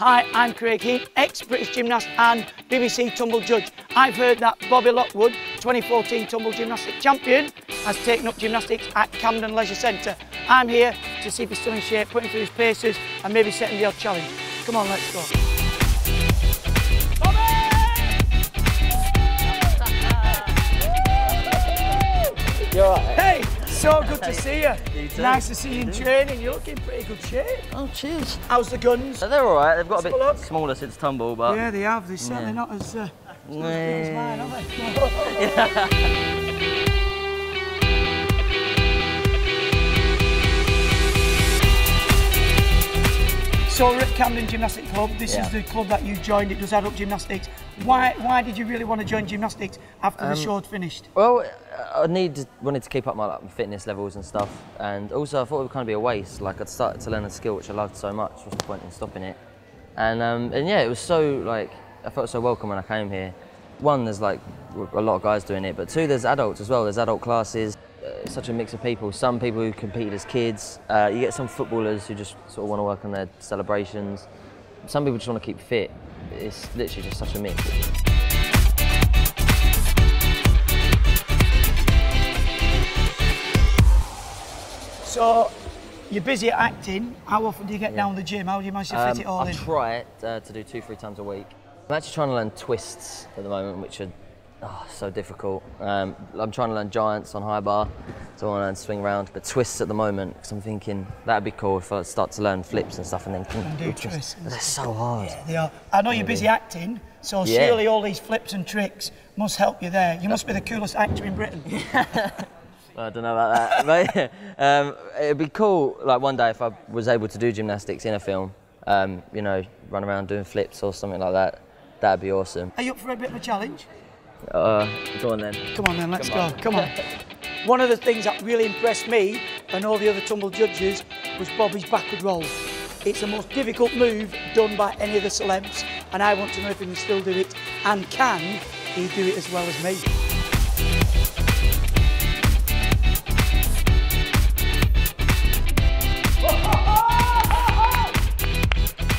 Hi, I'm Craig Heap, ex-British gymnast and BBC tumble judge. I've heard that Bobby Lockwood, 2014 tumble gymnastic champion, has taken up gymnastics at Camden Leisure Centre. I'm here to see if he's still in shape, putting through his paces and maybe setting the odd challenge. Come on, let's go. So good to see you. You. Nice to see you in training. You're looking pretty good shape. Oh, cheers. How's the guns? They're all right. They've got a Let's a bit look. smaller since tumble, but Yeah, they have. They're certainly Yeah. not as, uh, as good as mine, are they? So we're at Camden Gymnastic Club. This Yeah. is the club that you joined. It does adult gymnastics. Why why did you really want to join gymnastics after Um, the show had finished? well, I need wanted to keep up my like, fitness levels and stuff, and also I thought it would kind of be a waste. Like I'd started to learn a skill which I loved so much. What's the point in stopping it? And um, and yeah, it was so like I felt so welcome when I came here. One, there's like a lot of guys doing it, but two, there's adults as well. There's adult classes. Such a mix of people. Some people who competed as kids. Uh, you get some footballers who just sort of want to work on their celebrations. Some people just want to keep fit. It's literally just such a mix. So you're busy at acting. How often do you get down the gym? How do you manage to fit Um, it all I in? I try it uh, to do two, three times a week. I'm actually trying to learn twists at the moment, which are oh, so difficult. Um, I'm trying to learn giants on high bar, so I want to learn swing round. But twists at the moment, because I'm thinking that'd be cool if I start to learn flips and stuff, and then can do twists and But they're so hard. They are. I know you're busy acting, so Yeah. surely all these flips and tricks must help you there. You must be the coolest actor in Britain. I don't know about that, but um, it'd be cool. Like one day, if I was able to do gymnastics in a film, um, you know, run around doing flips or something like that, that'd be awesome. Are you up for a bit of a challenge? Uh, go on then. Come on then, let's Come go. on. Come on. One of the things that really impressed me and all the other tumble judges was Bobby's backward roll. It's the most difficult move done by any of the celebs, and I want to know if he can still do it, and can he do it as well as me?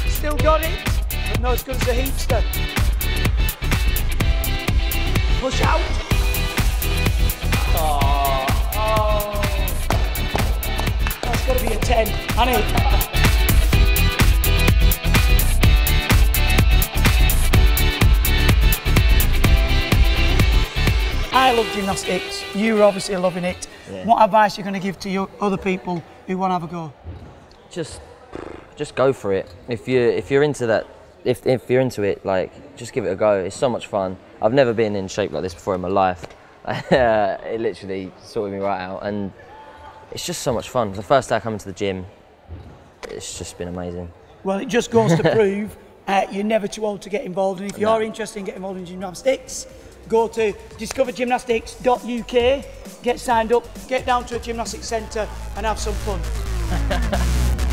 Still got it, but not as good as a heapster. Push out. Oh, oh. That's got to be a 10, honey. I love gymnastics. You're obviously loving it. Yeah. What advice are you going to give to your other people who want to have a go? just just go for it. If you if you're into that, if if you're into it, like just give it a go. It's so much fun. I've never been in shape like this before in my life. it literally sorted me right out, and it's just so much fun. The first day I come into the gym, it's just been amazing. Well, it just goes to prove uh, you're never too old to get involved. And if you No. are interested in getting involved in gymnastics, go to discovergymnastics.uk, get signed up, get down to a gymnastics centre and have some fun.